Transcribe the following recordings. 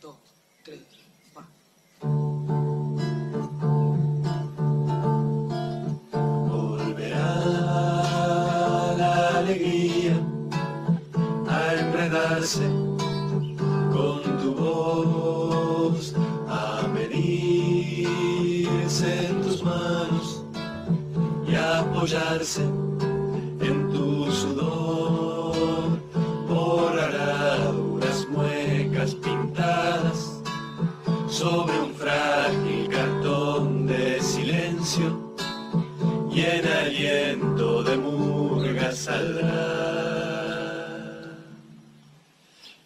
dos, tres, va. Volverá la alegría a enredarse con tu voz, a medirse en tus manos y apoyarse sobre un frágil cartón de silencio y en aliento de murga saldrá.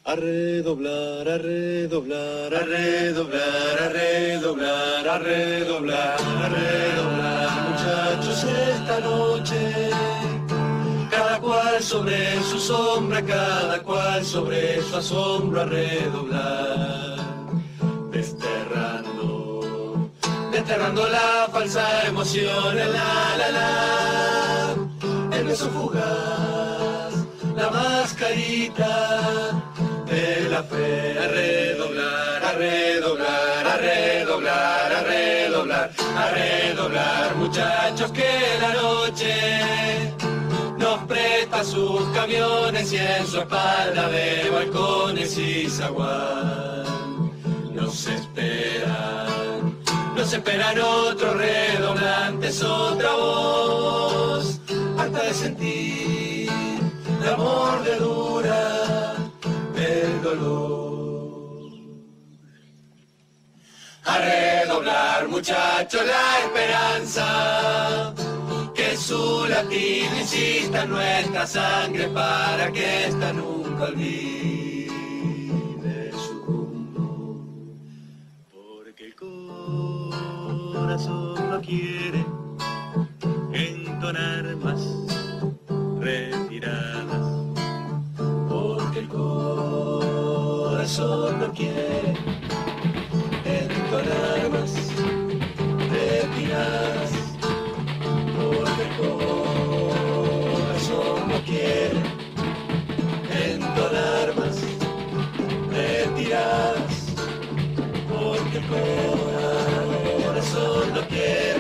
A redoblar, a redoblar, a redoblar, a redoblar, a redoblar, a redoblar, muchachos, esta noche. Cada cual sobre su sombra, cada cual sobre su asombro a redoblar, desterrando, la falsa emoción, el la la la, el beso fugaz, la mascarita de la fe, a redoblar, a redoblar, a redoblar, a redoblar, a redoblar, muchachos que la noche nos presta sus camiones y en su espalda de balcones y zaguán. Nos esperan, nos esperan otros redoblantes, otra voz, hasta de sentir la mordedura del dolor. A redoblar, muchachos, la esperanza que su latido insista en nuestra sangre para que esta nunca olvide quiere entonar más retiradas, porque el corazón no quiere entonar más retiradas, porque el corazón no quiere entonar más retiradas, porque el corazón no quiere.